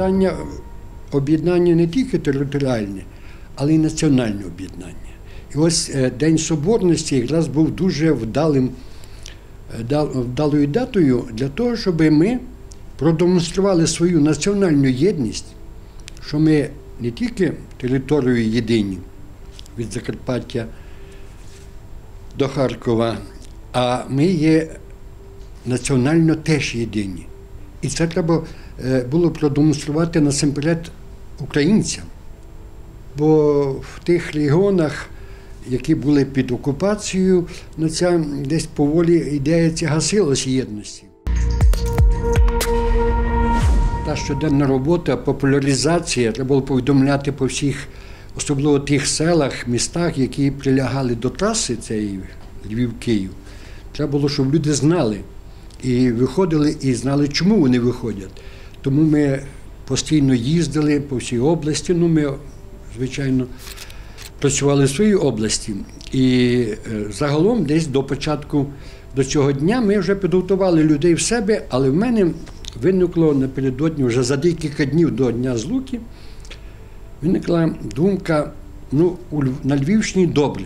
питання об'єднання не тільки територіальне, але й національне об'єднання. І ось е, День Соборності якраз був дуже вдалим, е, вдалою датою для того, щоб ми продемонстрували свою національну єдність, що ми не тільки територією єдині від Закарпаття до Харкова, а ми є національно теж єдині. І це треба е, було продемонструвати насамперед українцям. Бо в тих регіонах, які були під окупацією, ну, ця десь поволі ідея ця гасилась єдності. Та щоденна робота, популяризація, треба було повідомляти по всіх, особливо тих селах, містах, які прилягали до траси цієї Львів-Київ. Треба було, щоб люди знали і виходили, і знали, чому вони виходять. Тому ми постійно їздили по всій області. Ну, ми, звичайно, працювали в своїй області. І е, загалом, десь до початку до цього дня, ми вже підготували людей в себе, але в мене виникло напередодні, вже за декілька днів до Дня Злуки, виникла думка: ну, на Львівщині добре,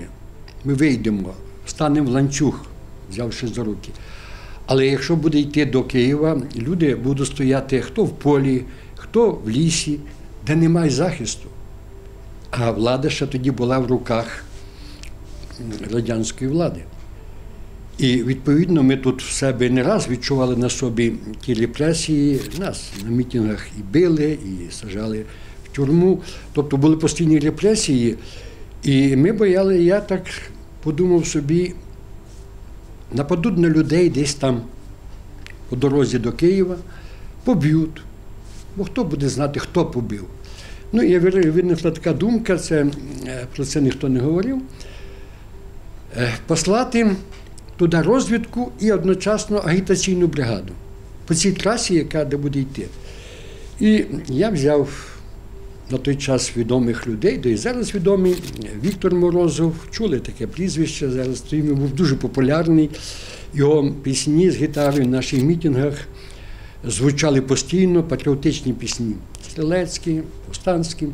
ми вийдемо, станемо в ланцюг, взявши за руки. Але якщо буде йти до Києва, люди будуть стояти хто в полі, хто в лісі, де немає захисту. А влада ще тоді була в руках радянської влади. І відповідно ми тут в себе не раз відчували на собі ті репресії. Нас на мітингах і били, і сажали в тюрму. Тобто були постійні репресії. І ми бояли, я так подумав собі, нападуть на людей десь там по дорозі до Києва, поб'ють. Бо хто буде знати, хто побив. Ну і виникла така думка, це, е, про це ніхто не говорив. е, Послати туди розвідку і одночасно агітаційну бригаду по цій трасі, яка де буде йти. І я взяв на той час відомих людей, де і зараз відомий Віктор Морозов, чули таке прізвище зараз, він був дуже популярний. Його пісні з гітарою в наших мітингах звучали постійно патріотичні пісні. Стрілецькі, повстанські.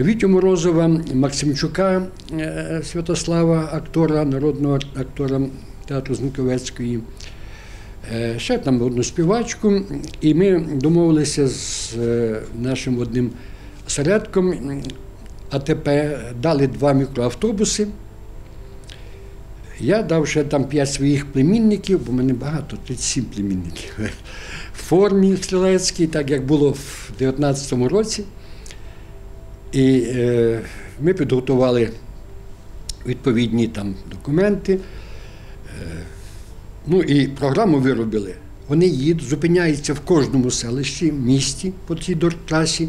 Вітю Морозова, Максимчука е, Святослава, актора, народного актора театру Зниковецької. Е, Ще там одну співачку. І ми домовилися з е, нашим одним осередком АТП, дали два мікроавтобуси. Я дав ще там п'ять своїх племінників, бо в мене багато, 37 племінників. В формі стрілецькій, так як було в 19-му році. І е, ми підготували відповідні там документи. Е, ну і програму виробили. Вони їдуть, зупиняються в кожному селищі, місті по цій трасі,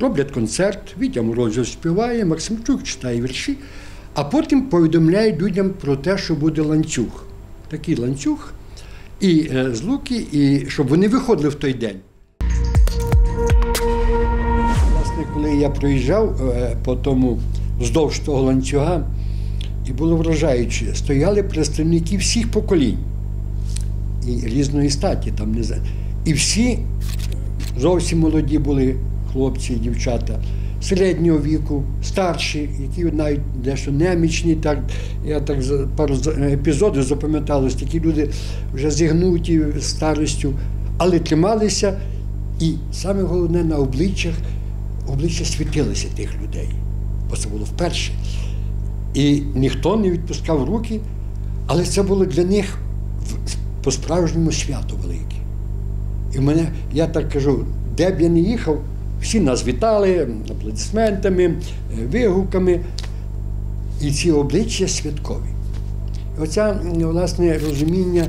роблять концерт, Вітя Морозов співає, Максимчук читає вірші, а потім повідомляють людям про те, що буде ланцюг. Такий ланцюг, і е, з луки, і щоб вони виходили в той день. Власне, коли я проїжджав е, по тому вздовж того ланцюга, і було вражаюче, стояли представники всіх поколінь і різної статі, там не. І всі зовсім молоді були хлопці і дівчата, середнього віку, старші, які навіть дещо немічні. Так, я так пару епізодів запам'яталось, такі люди вже зігнуті старостю, але трималися. І саме головне на обличчях, обличчя світилися тих людей, бо це було вперше. І ніхто не відпускав руки, але це було для них по-справжньому свято велике. І мене, я так кажу, де б я не їхав, всі нас вітали аплодисментами, вигуками. І ці обличчя святкові. М, власне, розуміння,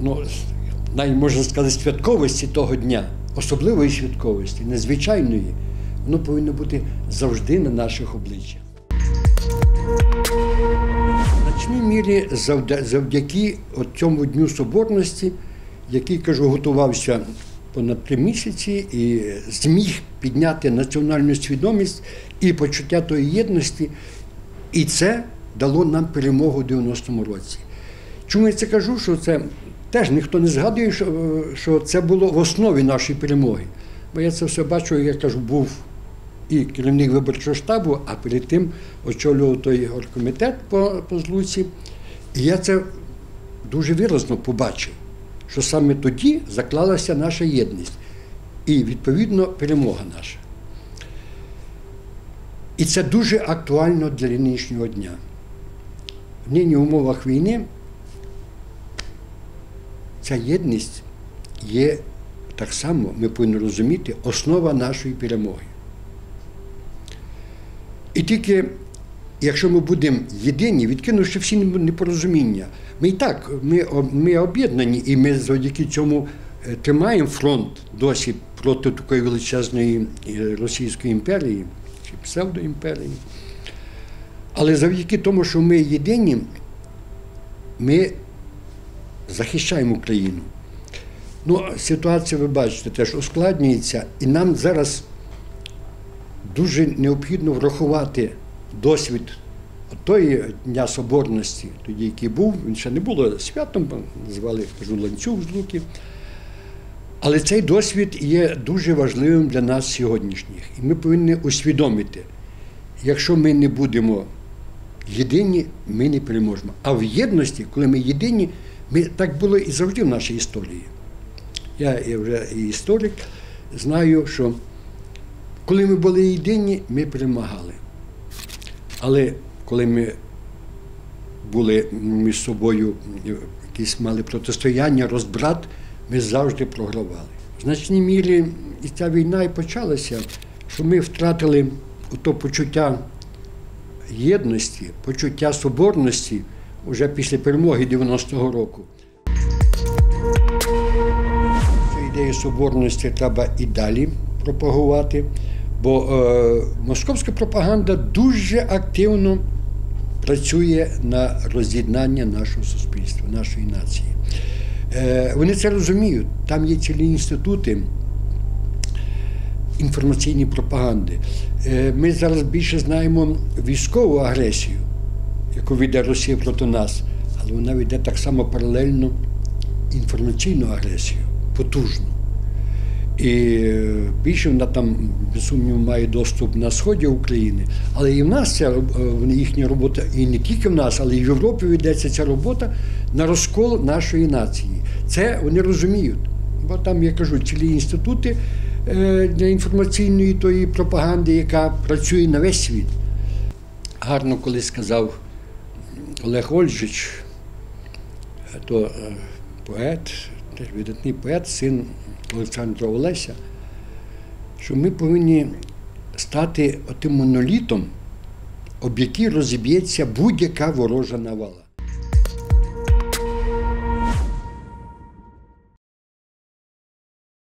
ну, навіть можна сказати, святковості того дня, особливої святковості, незвичайної, воно повинно бути завжди на наших обличчях. В значній мірі завдяки цьому Дню Соборності, який, кажу, готувався понад три місяці і зміг підняти національну свідомість і почуття тої єдності, і це дало нам перемогу у 90-му році. Чому я це кажу? Що це теж ніхто не згадує, що, це було в основі нашої перемоги. Бо я це все бачу, я кажу, був і керівник виборчого штабу, а перед тим очолював той оргкомітет по, по злуці. І я це дуже виразно побачив, що саме тоді заклалася наша єдність і, відповідно, перемога наша. І це дуже актуально для нинішнього дня. В нині умовах війни ця єдність є так само, ми повинні розуміти, основа нашої перемоги. І тільки якщо ми будемо єдині, відкинувши всі непорозуміння, ми і так, ми, ми об'єднані, і ми завдяки цьому е, тримаємо фронт досі проти такої величезної е, Російської імперії чи псевдоімперії. Але завдяки тому, що ми єдині, ми захищаємо Україну. Ну, ситуація, ви бачите, теж ускладнюється, і нам зараз дуже необхідно врахувати досвід тої Дня Соборності, тоді, який був, він ще не було святом, бо називали кажу, ланцюг з луки. Але цей досвід є дуже важливим для нас сьогоднішніх. І ми повинні усвідомити, якщо ми не будемо єдині, ми не переможемо. А в єдності, коли ми єдині, ми, так було і завжди в нашій історії. Я, я вже і історик, знаю, що коли ми були єдині, ми перемагали. Але коли ми були між собою, якісь мали протистояння, розбрат, ми завжди програвали. В значній мірі і ця війна і почалася, що ми втратили то почуття єдності, почуття соборності вже після перемоги 90-го року. Цю ідею соборності треба і далі пропагувати, бо е, московська пропаганда дуже активно працює на роз'єднання нашого суспільства, нашої нації. Е, вони це розуміють. Там є цілі інститути інформаційної пропаганди. Е, ми зараз більше знаємо військову агресію, яку веде Росія проти нас, але вона веде так само паралельно інформаційну агресію, потужну. І більше вона там, без сумніву, має доступ на сході України, але і в нас ця е, їхня робота, і не тільки в нас, але і в Європі ведеться ця робота на розкол нашої нації. Це вони розуміють. Бо там, я кажу, цілі інститути е, для інформаційної тої пропаганди, яка працює на весь світ. Гарно колись сказав Олег Ольжич, е, то поет, теж видатний поет, син Олександра Олеся, що ми повинні стати тим монолітом, об який розіб'ється будь-яка ворожа навала.